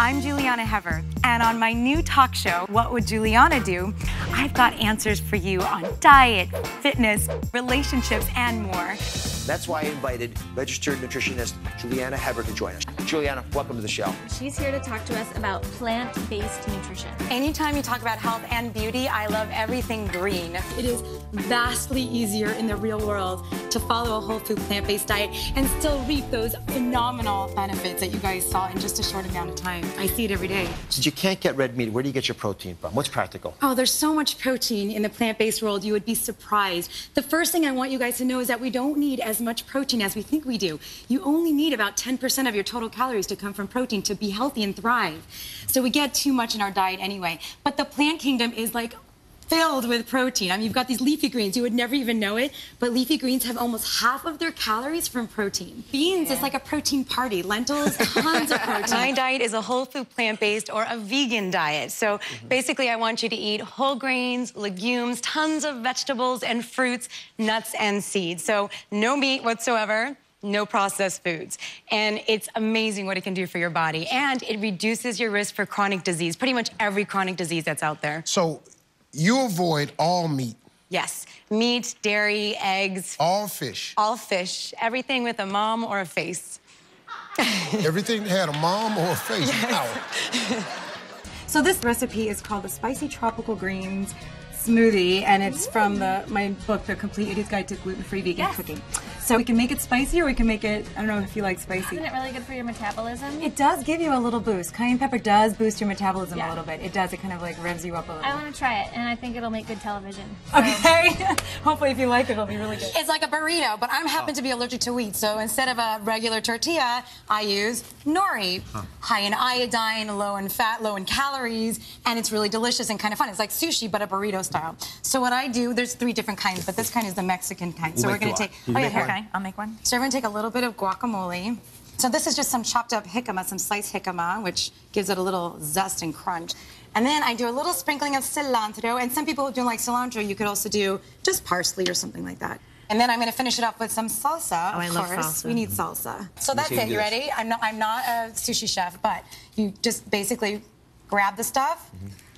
I'm Julieanna Hever, and on my new talk show, What Would Julieanna Do? I've got answers for you on diet, fitness, relationships, and more. That's why I invited registered nutritionist Julieanna Hever to join us. Julieanna, welcome to the show. She's here to talk to us about plant-based nutrition. Anytime you talk about health and beauty, I love everything green. It is vastly easier in the real world to follow a whole food plant-based diet and still reap those phenomenal benefits that you guys saw in just a short amount of time. I see it every day. Since you can't get red meat, where do you get your protein from? What's practical? Oh, there's so much protein in the plant-based world, you would be surprised. The first thing I want you guys to know is that we don't need as much protein as we think we do. You only need about 10% of your total calories to come from protein to be healthy and thrive. So we get too much in our diet anyway. But the plant kingdom is like filled with protein. I mean, you've got these leafy greens. You would never even know it, but leafy greens have almost half of their calories from protein. Beans yeah. is like a protein party. Lentils, tons of protein. My diet is a whole food plant-based or a vegan diet. So mm -hmm. basically, I want you to eat whole grains, legumes, tons of vegetables and fruits, nuts and seeds. So no meat whatsoever no processed foods. And it's amazing what it can do for your body. And it reduces your risk for chronic disease, pretty much every chronic disease that's out there. So you avoid all meat? Yes, meat, dairy, eggs. All fish? All fish, everything with a mom or a face. everything had a mom or a face? Yes. so this recipe is called the Spicy Tropical Greens Smoothie, and it's from the my book, The Complete Idiot's Guide to Gluten-Free Vegan yes. Cooking. So we can make it spicy or we can make it, I don't know if you like spicy. Isn't it really good for your metabolism? It does give you a little boost. Cayenne pepper does boost your metabolism yeah. a little bit. It does. It kind of like revs you up a little I want to try it and I think it'll make good television. So. Okay. Hopefully if you like it, it'll be really good. It's like a burrito, but I happen oh. to be allergic to wheat. So instead of a regular tortilla, I use nori. Huh. High in iodine, low in fat, low in calories, and it's really delicious and kind of fun. It's like sushi, but a burrito style. So what I do, there's three different kinds, but this kind is the Mexican kind. We'll so we're going to take, oh yeah, okay, I'll make one. So everyone take a little bit of guacamole. So this is just some chopped up jicama, some sliced jicama, which gives it a little zest and crunch. And then I do a little sprinkling of cilantro, and some people who don't like cilantro, you could also do just parsley or something like that. And then I'm going to finish it off with some salsa. Oh, I love course. salsa. We need salsa. So that's it. You ready? I'm not. I'm not a sushi chef, but you just basically grab the stuff. Mm -hmm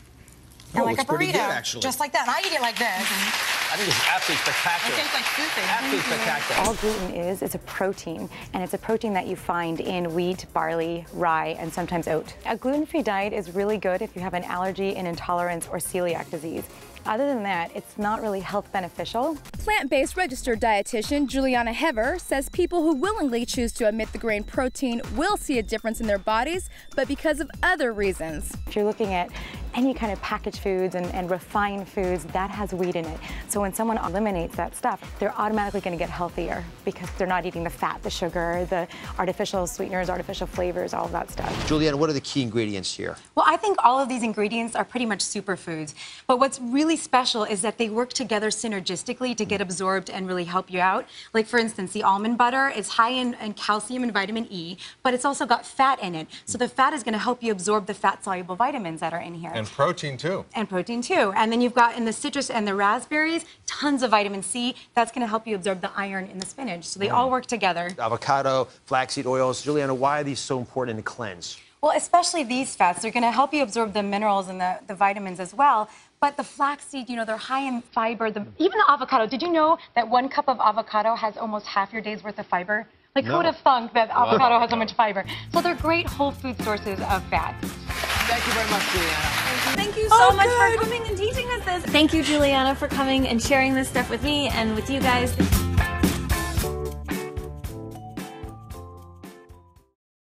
and oh, like a burrito, good, just like that. And I eat it like this. I think it's absolutely spectacular. It tastes like sushi. Absolutely spectacular. All gluten is, is a protein, and it's a protein that you find in wheat, barley, rye, and sometimes oat. A gluten-free diet is really good if you have an allergy, an intolerance, or celiac disease. Other than that, it's not really health beneficial. Plant-based registered dietitian Julieanna Hever says people who willingly choose to omit the grain protein will see a difference in their bodies, but because of other reasons. If you're looking at any kind of packaged foods and, and refined foods, that has wheat in it. So when someone eliminates that stuff, they're automatically going to get healthier because they're not eating the fat, the sugar, the artificial sweeteners, artificial flavors, all of that stuff. Julieanna, what are the key ingredients here? Well, I think all of these ingredients are pretty much superfoods. But what's really special is that they work together synergistically to get absorbed and really help you out. Like, for instance, the almond butter is high in, in calcium and vitamin E, but it's also got fat in it. So the fat is going to help you absorb the fat-soluble vitamins that are in here. And protein, too. And protein, too. And then you've got in the citrus and the raspberries, tons of vitamin C. That's going to help you absorb the iron in the spinach. So they mm. all work together. Avocado, flaxseed oils. Julieanna, why are these so important to cleanse? Well, especially these fats, they're going to help you absorb the minerals and the, the vitamins as well. But the flaxseed, you know, they're high in fiber. The, even the avocado. Did you know that one cup of avocado has almost half your day's worth of fiber? Like, no. who would have thunk that avocado has so much fiber? So they're great whole food sources of fat. Thank you very much, Julieanna. Thank you so oh, much good. for coming and teaching us this. Thank you, Julieanna, for coming and sharing this stuff with me and with you guys.